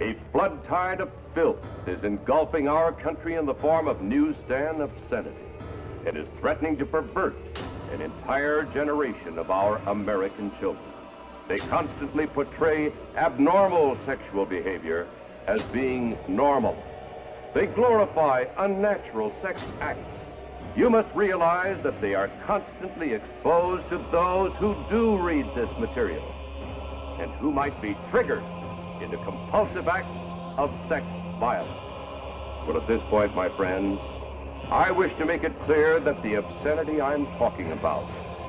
A flood tide of filth is engulfing our country in the form of newsstand obscenity. It is threatening to pervert an entire generation of our American children. They constantly portray abnormal sexual behavior as being normal. They glorify unnatural sex acts. You must realize that they are constantly exposed to those who do read this material and who might be triggered into compulsive acts of sex violence. But at this point, my friends, I wish to make it clear that the obscenity I'm talking about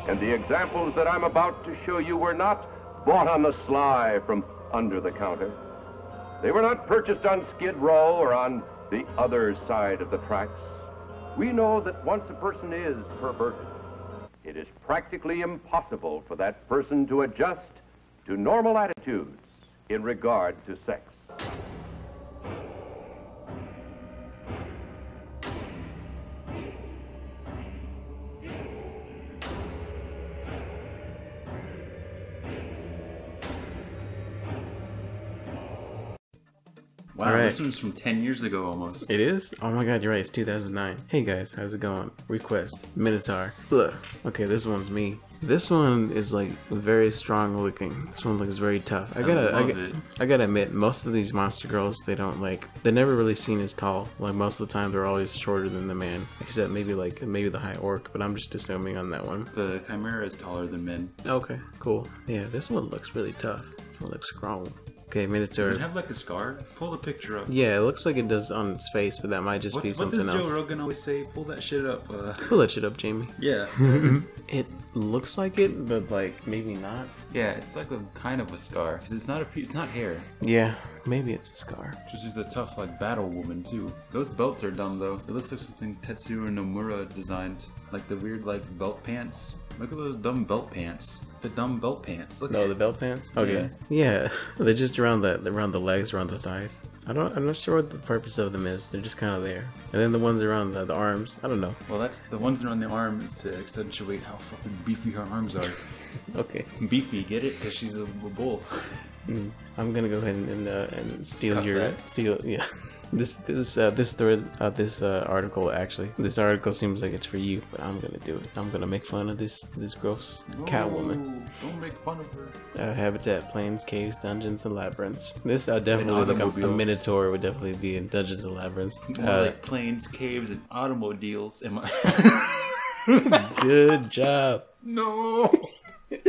and the examples that I'm about to show you were not bought on the sly from under the counter. They were not purchased on Skid Row or on the other side of the tracks. We know that once a person is perverted, it is practically impossible for that person to adjust to normal attitudes in regard to sex. Wow, All right. this one's from 10 years ago almost. It is? Oh my god, you're right. It's 2009. Hey guys, how's it going? Request Minotaur. Blah. Okay, this one's me. This one is like very strong looking. This one looks very tough. I gotta, I, love ga- it. I gotta admit, most of these monster girls, they don't like, they're never really seen as tall. Like most of the time, they're always shorter than the man, except maybe like maybe the high orc. But I'm just assuming on that one. The Chimera is taller than men. Okay, cool. Yeah, this one looks really tough. This one looks strong. Okay, Minotaur. Does it have like a scar? Pull the picture up. yeah, it looks like it does on its face, but that might just What, be what something does Joe else. Rogan always say? Pull that shit up. Uh, Pull that shit up, Jamie. yeah. It looks like it, but like maybe not. yeah, it's like a kind of a scar. Because it's not a it's not hair. Yeah, maybe it's a scar. She's a tough like battle woman too. Those belts are dumb though. It looks like something Tetsuya Nomura designed. Like the weird like belt pants. Look at those dumb belt pants. The dumb belt pants. Look oh, No, the belt pants. Okay. Yeah, they're just around the around the legs, around the thighs. I don't. I'm not sure what the purpose of them is. They're just kind of there. And then the ones around the, the arms. I don't know. Well, that's the ones around the arms to accentuate how fucking beefy her arms are. Okay. beefy, get it? Because she's a, a bull. Mm. I'm gonna go ahead and and, uh, and steal Cut your that. steal. Yeah. This this uh, this thread uh, this uh, article actually this article seems like it's for you, but I'm gonna do it. I'm gonna make fun of this this gross Catwoman. Oh, Don't make fun of her. Uh, habitat, plains, caves, dungeons, and labyrinths. This uh, definitely like a, a minotaur would definitely be in dungeons and labyrinths. More Uh, like planes, caves, and automobiles. Am I? good job. no.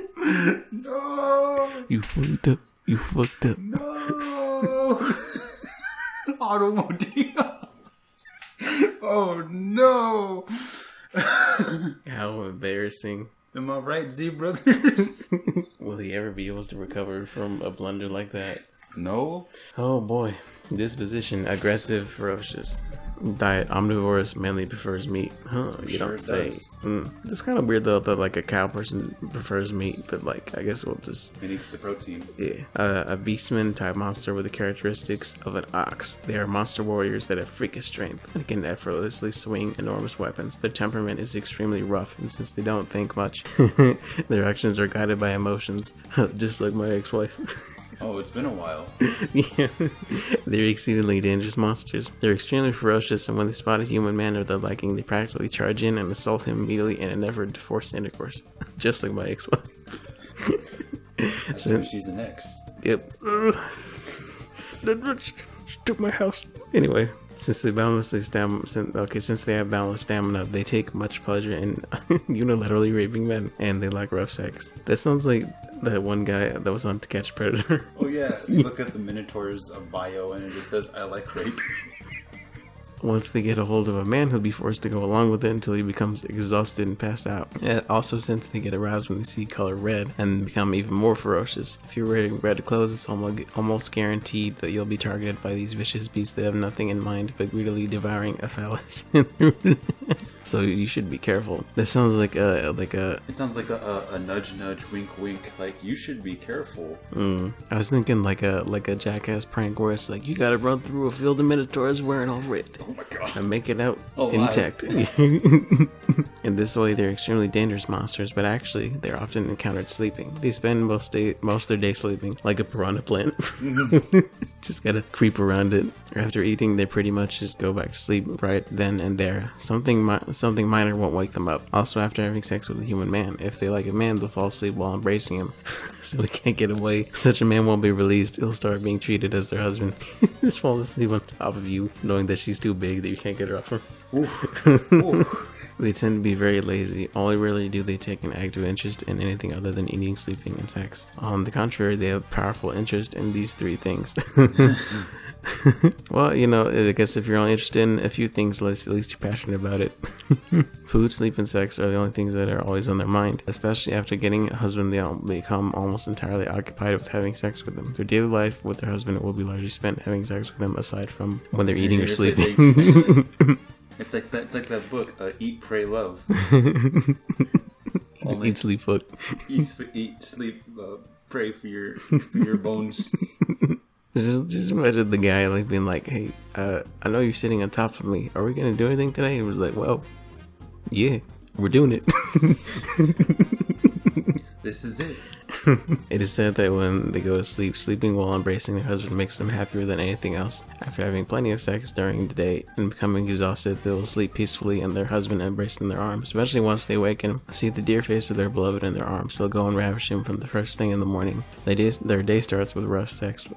no. You fucked up. You fucked up. No. Automobile. oh no. How embarrassing. Am I right, Z brothers? Will he ever be able to recover from a blunder like that? No. Oh boy. Disposition aggressive, ferocious. Diet omnivorous, mainly prefers meat. Huh, you Sure don't say. Mm. It's kind of weird though that like a cow person prefers meat, but like I guess we'll just It eats the protein. Yeah, uh, a beastman type monster with the characteristics of an ox. They are monster warriors that have freakish strength and can effortlessly swing enormous weapons. Their temperament is extremely rough, and since they don't think much, their actions are guided by emotions, just like my ex-wife. Oh, it's been a while. yeah. They're exceedingly dangerous monsters. They're extremely ferocious, and when they spot a human man of their liking, they practically charge in and assault him immediately in an effort to force intercourse, just like my ex-wife. That's why she's an ex. Yep. Ugh. That bitch took my house. Anyway, since they boundlessly stam, since, okay, since they have boundless stamina, they take much pleasure in unilaterally raping men, and they like rough sex. That sounds like that one guy that was on To Catch Predator. Oh yeah, you look at the Minotaur's bio and it just says, "I like rape." Once they get a hold of a man, he'll be forced to go along with it until he becomes exhausted and passed out. And also, since they get aroused when they see color red and become even more ferocious, if you're wearing red clothes, it's almost, almost guaranteed that you'll be targeted by these vicious beasts that have nothing in mind but greedily devouring a phallus. so you should be careful. This sounds like a like a. It sounds like a, a, a nudge, nudge, wink, wink. Like you should be careful. Mm, I was thinking like a like a jackass prank where it's like you gotta run through a field of minotaurs wearing all red Oh my god. and make it out intact. In this way, they're extremely dangerous monsters, but actually, they're often encountered sleeping. They spend most day, most of their day sleeping, like a piranha plant. just gotta creep around it. After eating, they pretty much just go back to sleep right then and there. Something mi- something minor won't wake them up. Also, after having sex with a human man, if they like a man, they'll fall asleep while embracing him, so he can't get away. Such a man won't be released. He'll start being treated as their husband. just fall asleep on top of you, knowing that she's too big that you can't get her off him. They tend to be very lazy. Only rarely do they take an active interest in anything other than eating, sleeping, and sex. On the contrary, they have powerful interest in these three things. well, you know, I guess if you're only interested in a few things, at least, at least you're passionate about it. Food, sleep, and sex are the only things that are always on their mind. Especially after getting a husband, they become almost entirely occupied with having sex with them. Their daily life with their husband will be largely spent having sex with them, aside from when they're eating or sleeping. It's like that. It's like that book, uh, Eat, Pray, Love. Eat, sleep, fuck. eat, sleep, eat, sleep, uh, pray for your for your bones. Just, just imagine the guy like being like, "Hey, uh, I know you're sitting on top of me. Are we gonna do anything today?" He was like, "Well, yeah, we're doing it." This is it. it is said that when they go to sleep, sleeping while embracing their husband makes them happier than anything else. After having plenty of sex during the day and becoming exhausted, they will sleep peacefully and their husband embraced in their arms. Especially once they awaken, see the dear face of their beloved in their arms. They'll go and ravish him from the first thing in the morning. They their day starts with rough sex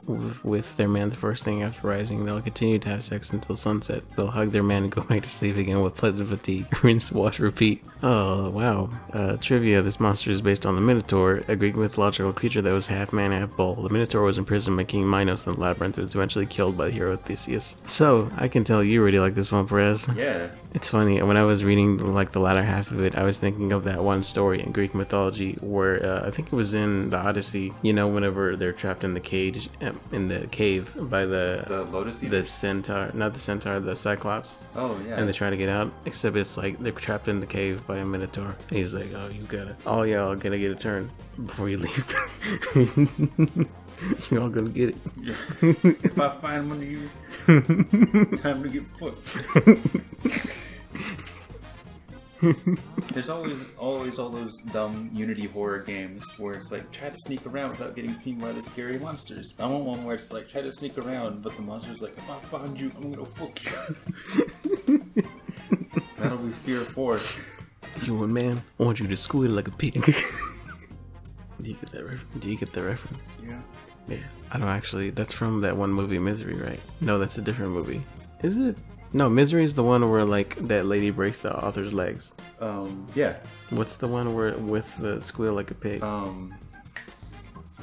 with, their man the first thing after rising. They'll continue to have sex until sunset. They'll hug their man and go back to sleep again with pleasant fatigue. Rinse, wash, repeat. Oh, wow. Uh, trivia this monster is based on the Minotaur, a Greek mythological creature that was half man, half bull. The Minotaur was imprisoned by King Minos in the labyrinth and was eventually killed by the hero Theseus. So, I can tell you really like this one, Perez. Yeah. It's funny when I was reading like the latter half of it, I was thinking of that one story in Greek mythology where uh, I think it was in the Odyssey. You know, whenever they're trapped in the cage, um, in the cave by the The Lotus the centaur, not the centaur, the Cyclops, Oh yeah. and they try to get out. Except it's like they're trapped in the cave by a minotaur. And he's like, "Oh, you gotta, oh yeah, I'm gonna get a turn before you leave. You're all gonna get it." if I find one of you, time to get fucked. There's always always all those dumb Unity horror games where it's like try to sneak around without getting seen by the scary monsters. I want one where it's like try to sneak around, but the monster's like if I find you, I'm gonna fuck you. That'll be Fear Four. Human man, I want you to squeal like a pig. Do you get that? Do you get the reference? Yeah. Yeah, I don't actually. That's from that one movie, Misery, right? No, that's a different movie. Is it? No, Misery is the one where like that lady breaks the author's legs. Um. Yeah. What's the one where with the squeal like a pig? Um.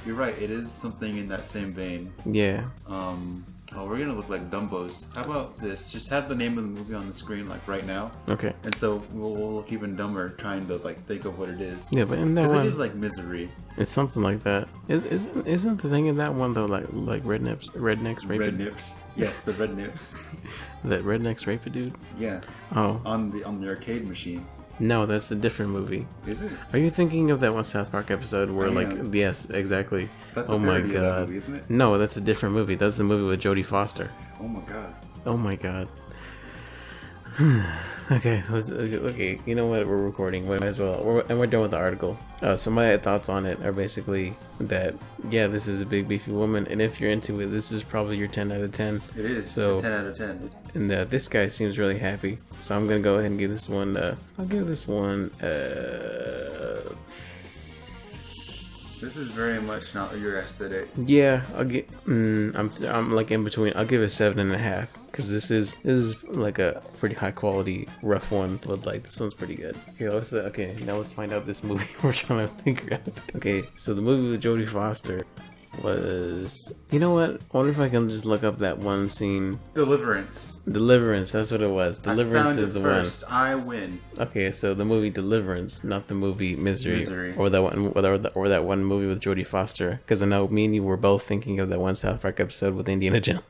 You're right. It is something in that same vein. yeah. Um, oh, we're gonna look like Dumbos. How about this? Just have the name of the movie on the screen, like right now, Okay. and so we'll, we'll look even dumber trying to like think of what it is. Yeah, but in that one, it is like misery. it's something like that. Is, isn't isn't the thing in that one though like like rednecks rednecks rape Red nips. Yes, the red nips. that rednecks rape a dude? Yeah, Oh on the on the arcade machine. No, that's a different movie. Is it? Are you thinking of that one South Park episode where I like am. yes exactly? That's oh a my parody of that god. movie, isn't it? No, that's a different movie. That's the movie with Jodie Foster. Oh my god. Oh my god. okay, okay. You know what? We're recording. We might as well. We're, and we're done with the article. Uh, so my thoughts on it are basically that yeah, this is a big beefy woman, and if you're into it, this is probably your 10 out of 10. It is. So- So ten out of ten. And uh, this guy seems really happy, so I'm gonna go ahead and give this one. Uh, I'll give this one. Uh, This is very much not your aesthetic. yeah, I'll get. Mm, I'm I'm like in between. I'll give it seven and a half because this is this is like a pretty high quality rough one. But like this one's pretty good. Okay, let's uh, okay now let's find out this movie we're trying to figure out. Okay, so the movie with Jodie Foster was. You know what? I wonder if I can just look up that one scene. Deliverance. Deliverance. That's what it was. Deliverance I found is the first. I win. Okay, so the movie Deliverance, not the movie Misery, Misery. or that one, or that, or that one movie with Jodie Foster. Because I know me and you were both thinking of that one South Park episode with Indiana Jones.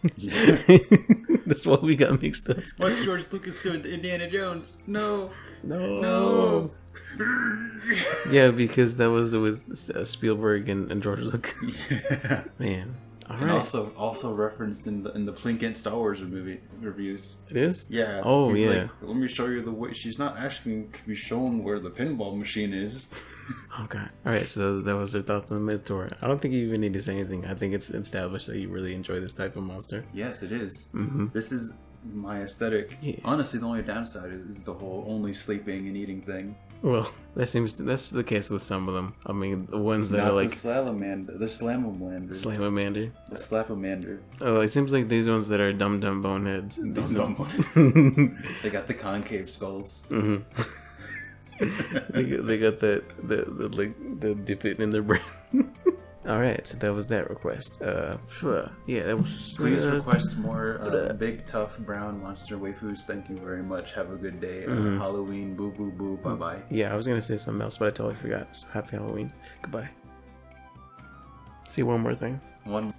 That's what we got mixed up. What's George Lucas doing to Indiana Jones? No. No, No. Yeah, because that was with Spielberg and, and George Lucas. yeah. Man, All And right. also also referenced in the in the Plinkett Star Wars movie reviews. it is. Yeah. Oh, yeah. like, Let me show you the way. She's not asking to be shown where the pinball machine is. Okay. All right. So that was their thoughts on Minotaur. I don't think you even need to say anything. I think it's established that you really enjoy this type of monster. Yes, it is. Mm-hmm. This is my aesthetic. Yeah. Honestly, the only downside is, is the whole only sleeping and eating thing. Well, that seems to, that's the case with some of them. I mean, the ones that Not are like the salamander, the slamamander, Slamamander. the slapamander. Oh, it seems like these ones that are dumb dumb boneheads. Dumb ones- ones. They got the concave skulls. Mm-hmm. they, got, they got that the, the like the dip it in their brain. All right, so that was that request. Uh, phew, yeah, that was. Please uh, request more uh, big, tough, brown monster waifus. Thank you very much. Have a good day. Uh, Halloween. Boo, boo, boo. Bye, bye. Yeah, I was gonna say something else, but I totally forgot. So happy Halloween. Goodbye. See one more thing. One.